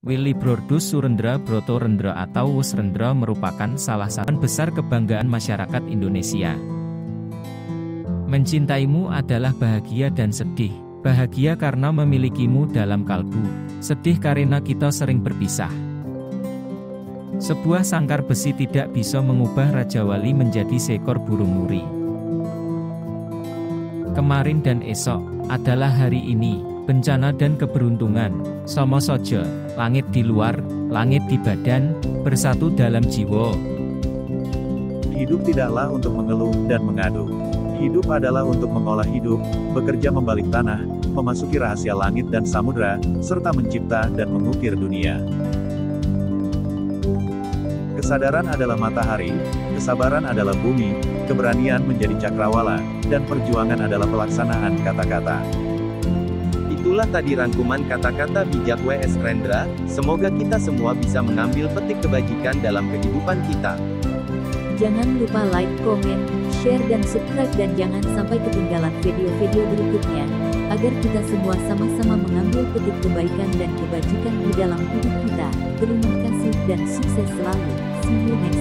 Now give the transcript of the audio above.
Willibrordus Surendra Broto Rendra atau Wusrendra merupakan salah satu besar kebanggaan masyarakat Indonesia. Mencintaimu adalah bahagia dan sedih. Bahagia karena memilikimu dalam kalbu, sedih karena kita sering berpisah. Sebuah sangkar besi tidak bisa mengubah Raja Wali menjadi seekor burung muri. Kemarin dan esok adalah hari ini, bencana dan keberuntungan, Somo Sojo, langit di luar, langit di badan, bersatu dalam jiwa. Hidup tidaklah untuk mengeluh dan mengadu. Hidup adalah untuk mengolah hidup, bekerja membalik tanah, memasuki rahasia langit dan samudera, serta mencipta dan mengukir dunia. Kesadaran adalah matahari, kesabaran adalah bumi, keberanian menjadi cakrawala, dan perjuangan adalah pelaksanaan kata-kata. Itulah tadi rangkuman kata-kata bijak W.S. Rendra, semoga kita semua bisa mengambil petik kebajikan dalam kehidupan kita. Jangan lupa like, komen, share dan subscribe dan jangan sampai ketinggalan video-video berikutnya, agar kita semua sama-sama mengambil petik kebaikan dan kebajikan di dalam hidup kita. Terima kasih dan sukses selalu. See you next.